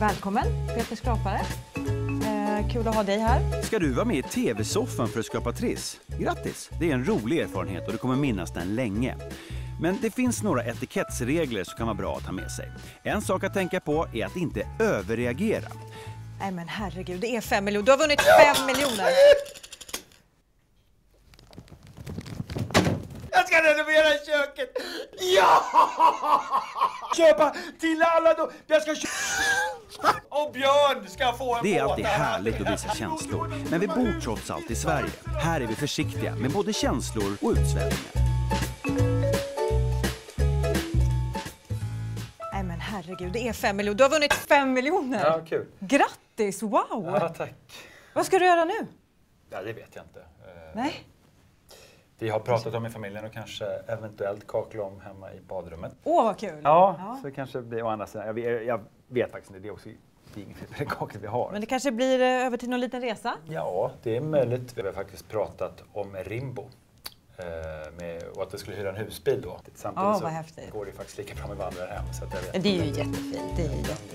Välkommen Peter Skrapare. Eh, kul att ha dig här. Ska du vara med i TV-soffan för att skapa triss? Grattis! Det är en rolig erfarenhet och du kommer minnas den länge. Men det finns några etikettsregler som kan vara bra att ha med sig. En sak att tänka på är att inte överreagera. Nej men herregud, det är fem miljoner. Du har vunnit fem miljoner. Jag ska renovera köket! Ja! Köpa till alla då! Jag ska köpa... Och Björn ska få en Det är båt. alltid härligt att visa känslor. Men vi bor trots allt i Sverige. Här är vi försiktiga med både känslor och utsvävningar. Nej men herregud, det är fem miljoner. Du har vunnit fem miljoner. Ja, kul. Grattis, wow! Ja, tack. Vad ska du göra nu? Ja, det vet jag inte. Eh, Nej. Vi har pratat om i familjen och kanske eventuellt kakla om hemma i badrummet. Åh vad kul! Ja, så kanske det å andra sidan. Jag vet, jag vet faktiskt inte. Det är också det är inget fel på det kaklet vi har. Men det kanske blir eh, över till någon liten resa? Ja, det är möjligt. Vi har faktiskt pratat om Rimbo. eh, Med, och att vi skulle hyra en husbil då. Samtidigt Ja, så häftigt. går det faktiskt lika bra med vandrarhem. Så att jag vet. Det är ju jättefint. Det är ju jättefint.